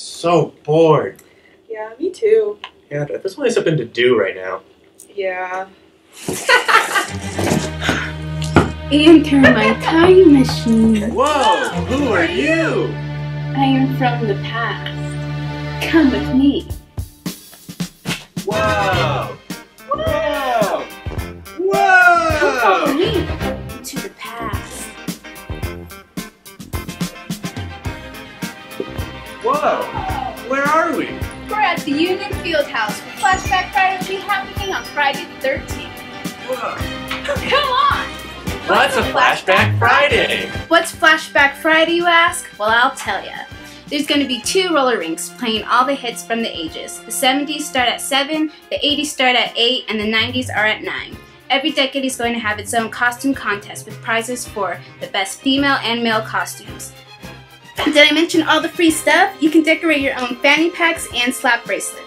So bored. Yeah, me too. Yeah, there's only something to do right now. Yeah. Enter my time machine. Whoa! Who are you? I am from the past. Come with me. Whoa! Whoa! Whoa! Come follow Whoa! me to the past. Whoa! Where are we? We're at the Union Fieldhouse for Flashback Friday will be happening on Friday the 13th. Whoa! Come on! What's a Flashback Friday? What's Flashback Friday, you ask? Well, I'll tell ya. There's going to be two roller rinks playing all the hits from the ages. The 70s start at 7, the 80s start at 8, and the 90s are at 9. Every decade is going to have its own costume contest with prizes for the best female and male costumes. Did I mention all the free stuff? You can decorate your own fanny packs and slap bracelet.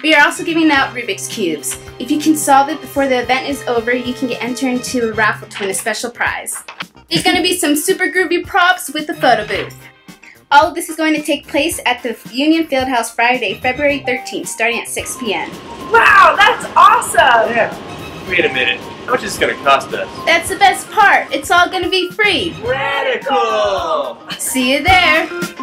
We are also giving out Rubik's Cubes. If you can solve it before the event is over, you can get entered into a raffle to win a special prize. There's going to be some super groovy props with the photo booth. All of this is going to take place at the Union Fieldhouse Friday, February 13th, starting at 6 p.m. Wow, that's awesome! Yeah. Wait a minute. How much is this gonna cost us? That's the best part. It's all going to be free. Radical! See you there.